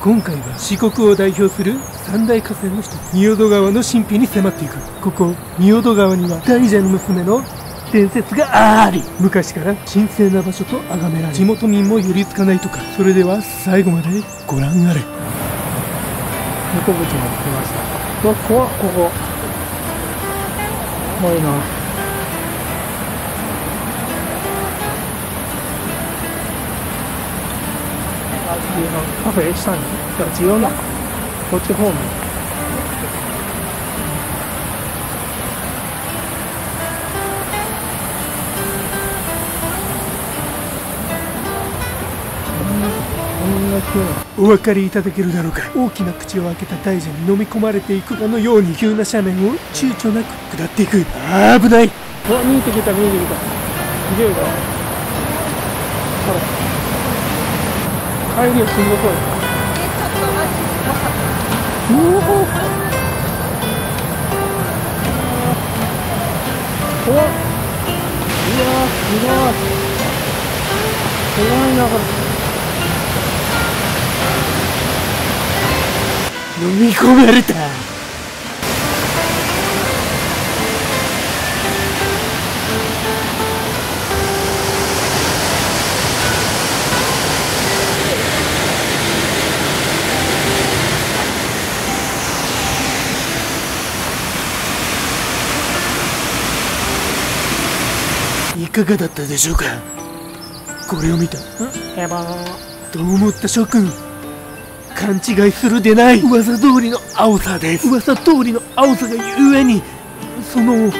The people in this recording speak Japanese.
今回は四国を代表する三大河川の一つ仁淀川の神秘に迫っていく。ここ仁淀川には大蛇の娘の伝説があり。昔から神聖な場所と崇められ地元民も寄りつかないとか。それでは最後までご覧あれ。猫口まで来ました。うわ怖っここ。怖いな。あ違うカフェ下にいや違うなこっち方面こんな急なお分かりいただけるだろうか。大きな口を開けた大蛇に飲み込まれていくか。のように急な斜面を躊躇なく下っていくあー危ないうわ見えてきた見えてきたすげえなほら帰りはしんどそううおー怖っうわーすごい。怖いなこれ飲み込まれたいかがだったでしょうか？これを見た。ヘボーと思った諸君？勘違いするでない。噂通りの青さです。噂通りの青さがゆえにその